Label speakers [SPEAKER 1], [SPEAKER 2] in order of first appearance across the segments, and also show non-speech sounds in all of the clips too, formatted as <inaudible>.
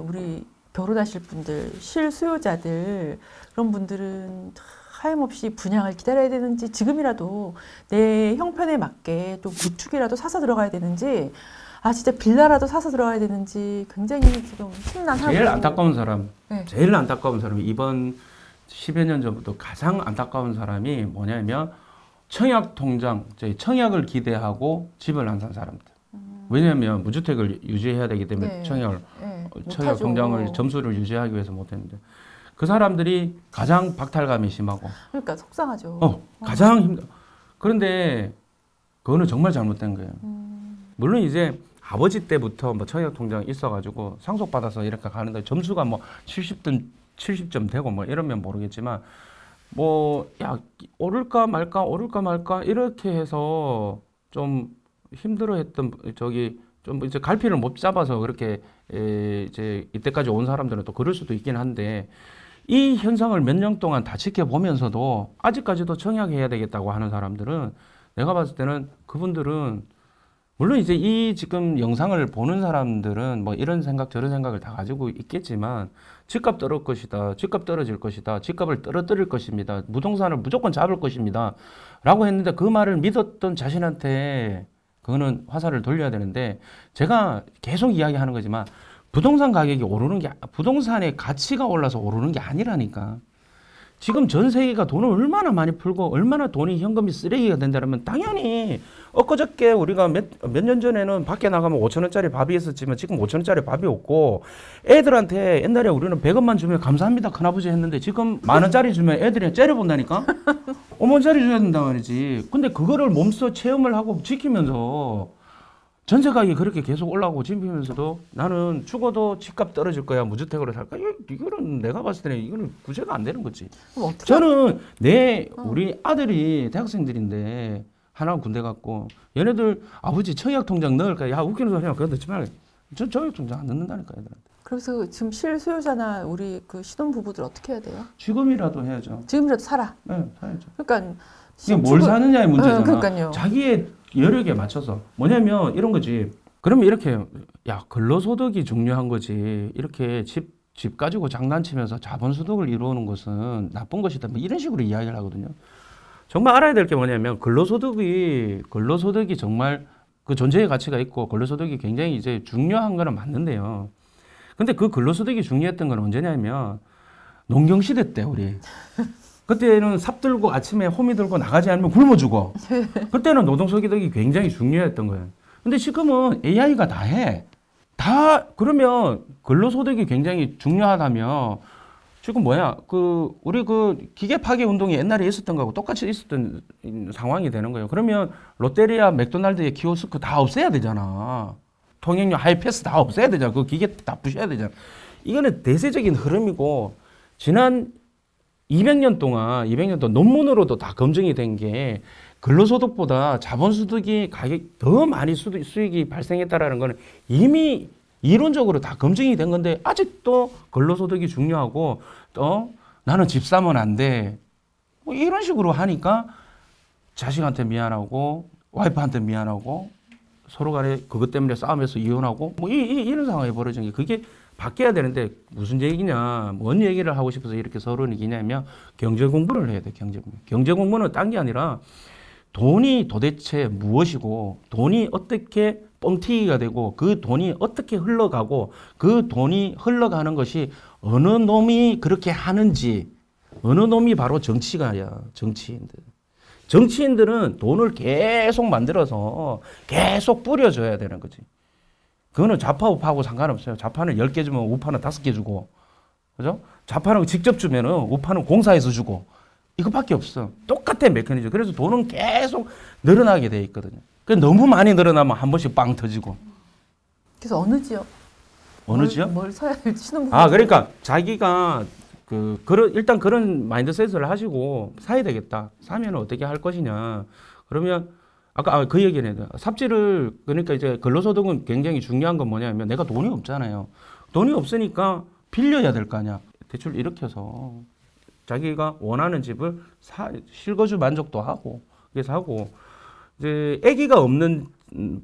[SPEAKER 1] 우리 결혼하실 분들, 실수요자들 그런 분들은 하염없이 분양을 기다려야 되는지 지금이라도 내 형편에 맞게 또 구축이라도 사서 들어가야 되는지 아 진짜 빌라라도 사서 들어가야 되는지 굉장히 지금 심란하고
[SPEAKER 2] 제일 안타까운 사람,
[SPEAKER 1] 네.
[SPEAKER 2] 제일 안타까운 사람이 이번 10여 년 전부터 가장 안타까운 사람이 뭐냐면 청약 통장, 청약을 기대하고 집을 안 산 사람들. 왜냐하면 무주택을 유지해야 되기 때문에
[SPEAKER 1] 음. 네.
[SPEAKER 2] 청약을
[SPEAKER 1] 네, 못하죠.
[SPEAKER 2] 통장을 점수를 유지하기 위해서 못했는데 그 사람들이 가장 박탈감이 심하고
[SPEAKER 1] 그러니까 속상하죠.
[SPEAKER 2] 어 가장 힘들. 그런데 그거는 정말 잘못된 거예요.
[SPEAKER 1] 음.
[SPEAKER 2] 물론 이제 아버지 때부터 뭐 청약 통장 있어가지고 상속 받아서 이렇게 가는데 점수가 뭐 70점 70점 되고 뭐 이러면 모르겠지만 뭐 야 오를까 말까 오를까 말까 이렇게 해서 좀 힘들어했던 저기 좀 이제 갈피를 못 잡아서 그렇게 에, 이제 이때까지 온 사람들은 또 그럴 수도 있긴 한데 이 현상을 몇 년 동안 다 지켜보면서도 아직까지도 청약해야 되겠다고 하는 사람들은 내가 봤을 때는 그분들은 물론 이제 이 지금 영상을 보는 사람들은 뭐 이런 생각 저런 생각을 다 가지고 있겠지만 집값 떨어질 것이다. 집값 떨어질 것이다. 집값을 떨어뜨릴 것입니다. 부동산을 무조건 잡을 것입니다. 라고 했는데 그 말을 믿었던 자신한테 그거는 화살을 돌려야 되는데 제가 계속 이야기하는 거지만 부동산 가격이 오르는 게 부동산의 가치가 올라서 오르는 게 아니라니까. 지금 전 세계가 돈을 얼마나 많이 풀고 얼마나 돈이 현금이 쓰레기가 된다면 당연히 엊그저께 우리가 몇몇년 전에는 밖에 나가면 5천 원짜리 밥이 있었지만 지금 5천 원짜리 밥이 없고 애들한테 옛날에 우리는 100원만 주면 감사합니다 큰아버지 했는데 지금 만 원짜리 주면 애들이 째려본다니까? <laughs> 5만 원짜리 줘야 된다 말이지. 근데 그거를 몸소 체험을 하고 지키면서 전세 가격이 그렇게 계속 올라오고 집히면서도 나는 죽어도 집값 떨어질 거야 무주택으로 살 거야. 이- 이거는 내가 봤을 때는 이거는 구제가 안 되는 거지.
[SPEAKER 1] 그럼 어떻게
[SPEAKER 2] 저는 내 우리 아들이 대학생들인데 하나 군대 갔고 얘네들 아버지 청약 통장 넣을까? 야 웃기는 소리야 그거 넣지 말고 전 청약 통장 안 넣는다니까 애들한테.
[SPEAKER 1] 그래서 지금 실수요자나 우리 그 신혼 부부들 어떻게 해야 돼요?
[SPEAKER 2] 지금이라도 해야죠.
[SPEAKER 1] 지금이라도 살아.
[SPEAKER 2] 네 사야죠.
[SPEAKER 1] 그러니까
[SPEAKER 2] 이게 뭘 사느냐의 문제잖아.
[SPEAKER 1] 네, 그러니까요.
[SPEAKER 2] 자기의 여력에 맞춰서. 뭐냐면 이런 거지. 그러면 이렇게 야 근로소득이 중요한 거지. 이렇게 집, 집 가지고 장난치면서 자본소득을 이루는 것은 나쁜 것이다. 뭐 이런 식으로 이야기를 하거든요 정말 알아야 될 게 뭐냐면 근로소득이 근로소득이 정말 그 존재의 가치가 있고 근로소득이 굉장히 이제 중요한 거는 맞는데요 근데 그 근로소득이 중요했던 건 언제냐면 농경 시대 때 우리 <laughs> 그때는 삽 들고 아침에 호미 들고 나가지 않으면 굶어 죽어. <laughs> 그때는 노동소득이 굉장히 중요했던 거예요. 근데 지금은 AI가 다 해. 다 그러면 근로소득이 굉장히 중요하다면 지금 뭐야 그 우리 그 기계 파괴 운동이 옛날에 있었던 거하고 똑같이 있었던 상황이 되는 거예요. 그러면 롯데리아, 맥도날드의 키오스크 다 없애야 되잖아. 통행료 하이패스 다 없애야 되잖아. 그 기계 다 부셔야 되잖아. 이거는 대세적인 흐름이고 지난 200년 동안 200년 동안 논문으로도 다 검증이 된 게 근로소득보다 자본소득이 가격 더 많이 수익, 수익이 발생했다라는 거는 이미 이론적으로 다 검증이 된 건데 아직도 근로소득이 중요하고 또 나는 집 사면 안 돼. 뭐 이런 식으로 하니까 자식한테 미안하고 와이프한테 미안하고 서로 간에 그것 때문에 싸움해서 이혼하고 뭐 이, 이, 이런 상황이 벌어진 게 그게 바뀌어야 되는데 무슨 얘기냐 뭔 얘기를 하고 싶어서 이렇게 서론이 기냐면 경제 공부를 해야 돼 경제 공부 경제 공부는 딴 게 아니라 돈이 도대체 무엇이고 돈이 어떻게 뻥튀기가 되고 그 돈이 어떻게 흘러가고 그 돈이 흘러가는 것이 어느 놈이 그렇게 하는지 어느 놈이 바로 정치가야 정치인들 정치인들은 돈을 계속 만들어서 계속 뿌려줘야 되는 거지. 그거는 좌파 우파하고 상관없어요. 좌파는 10개 주면 우파는 5개 주고. 그죠? 좌파는 직접 주면은 우파는 공사해서 주고. 이것밖에 없어. 똑같아 메커니즘. 그래서 돈은 계속 늘어나게 돼 있거든요. 그 너무 많이 늘어나면 한 번씩 빵 터지고.
[SPEAKER 1] 그래서 어느 지역?
[SPEAKER 2] 어느
[SPEAKER 1] 뭘-
[SPEAKER 2] 지역?
[SPEAKER 1] 뭘 사야 될지.
[SPEAKER 2] 아, 그러니까 자기가 그 그런 일단 그런 mindset을 하시고 사야 되겠다. 사면 어떻게 할 것이냐. 그러면 아까 아, 그 얘기는. 삽질을 그러니까 이제 근로소득은 굉장히 중요한 건 뭐냐면 내가 돈이 없잖아요. 돈이 없으니까 빌려야 될 거 아니야. 대출 일으켜서 자기가 원하는 집을 사, 실거주 만족도 하고 그래서 하고 이제 아기가 없는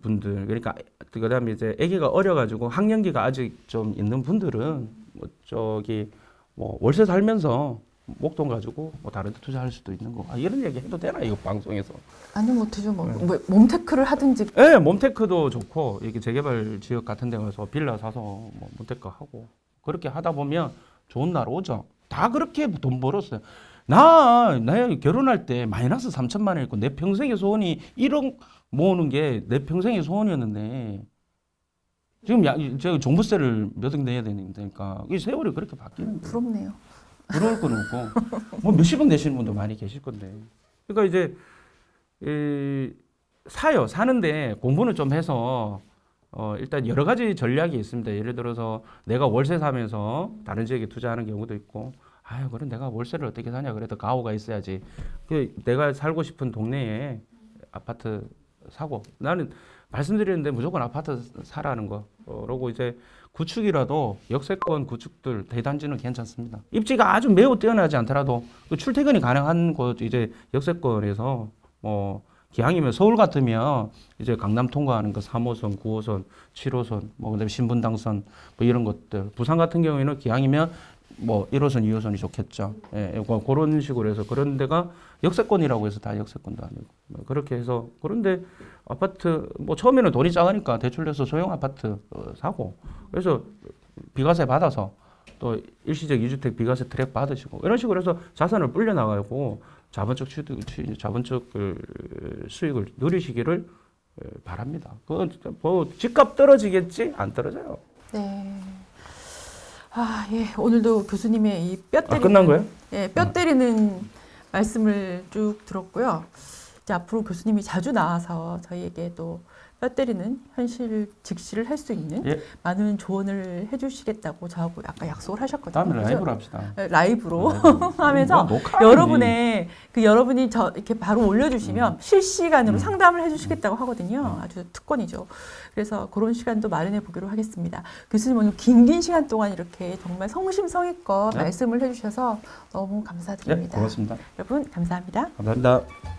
[SPEAKER 2] 분들 그러니까 그다음에 이제 아기가 어려가지고 학령기가 아직 좀 있는 분들은 뭐 저기 뭐 월세 살면서 목돈 가지고 뭐 다른 데 투자할 수도 있는 거. 아, 이런 얘기 해도 되나 이거 방송에서?
[SPEAKER 1] 아니 뭐 되죠 뭐,
[SPEAKER 2] 네.
[SPEAKER 1] 뭐 몸테크를 하든지
[SPEAKER 2] 예, 몸테크도 좋고 이렇게 재개발 지역 같은 데 가서 빌라 사서 뭐 몸테크 하고 그렇게 하다 보면 좋은 날 오죠. 다 그렇게 돈 벌었어요. 나, 나 결혼할 때 마이너스 3천만 원 있고 내 평생의 소원이 1억 모으는 게 내 평생의 소원이었는데 지금 야, 저 종부세를 몇 억 내야 되니까 이 세월이 그렇게 바뀌는 거예요.
[SPEAKER 1] 부럽네요.
[SPEAKER 2] 부러울 건 없고 뭐 몇십억 내시는 분도 많이 계실 건데 그러니까 이제 이, 사요 사는데 공부는 좀 해서 어, 일단 여러 가지 전략이 있습니다 예를 들어서 내가 월세 사면서 다른 지역에 투자하는 경우도 있고 아유 그럼 내가 월세를 어떻게 사냐 그래도 가오가 있어야지 그 내가 살고 싶은 동네에 아파트 사고 나는 말씀드렸는데 무조건 아파트 사라는 거 어, 그러고 이제 구축이라도 역세권 구축들 대단지는 괜찮습니다. 입지가 아주 매우 뛰어나지 않더라도 그 출퇴근이 가능한 곳 이제 역세권에서 뭐 기왕이면 서울 같으면 이제 강남 통과하는 거 3호선, 9호선, 7호선, 뭐 그다음에 신분당선 뭐 이런 것들. 부산 같은 경우에는 기왕이면 뭐 1호선, 2호선이 좋겠죠. 예, 예, 그- 그런 식으로 해서 그런 데가 역세권이라고 해서 다 역세권도 아니고 뭐 그렇게 해서 그런데 아파트 뭐 처음에는 돈이 작으니까 대출 내서 소형 아파트 어, 사고 그래서 비과세 받아서 또 일시적 이주택 비과세 트랙 받으시고 이런 식으로 해서 자산을 불려 나가고 자본적 취득, 취- 자본적 그 수익을 누리시기를 에, 바랍니다. 그뭐 집값 떨어지겠지 안 떨어져요.
[SPEAKER 1] 네. 아, 예. 오늘도 교수님의
[SPEAKER 2] 이뼈아
[SPEAKER 1] 때리는
[SPEAKER 2] 끝난 거예요?
[SPEAKER 1] 예, 뼈 때리는 말씀을 쭉 들었고요. 이제 앞으로 교수님이 자주 나와서 저희에게 또 뼈 때리는 현실 직시를 할 수 있는
[SPEAKER 2] 예.
[SPEAKER 1] 많은 조언을 해주시겠다고 저하고 아까 약속을 하셨거든요.
[SPEAKER 2] 다음에? 라이브로 합시다.
[SPEAKER 1] 예, 라이브로
[SPEAKER 2] 라이브로. <laughs>
[SPEAKER 1] 하면서
[SPEAKER 2] 뭐.
[SPEAKER 1] 여러분의 그 여러분이 저 이렇게 바로 올려주시면 실시간으로
[SPEAKER 2] 음.
[SPEAKER 1] 상담을 해주시겠다고 하거든요. 아주 특권이죠. 그래서 그런 시간도 마련해 보기로 하겠습니다. 교수님 오늘 긴긴 시간 동안 이렇게 정말 성심성의껏
[SPEAKER 2] 네.
[SPEAKER 1] 말씀을 해주셔서 너무
[SPEAKER 2] 네,
[SPEAKER 1] 감사드립니다.
[SPEAKER 2] 고맙습니다.
[SPEAKER 1] 여러분 감사합니다.
[SPEAKER 2] 감사합니다.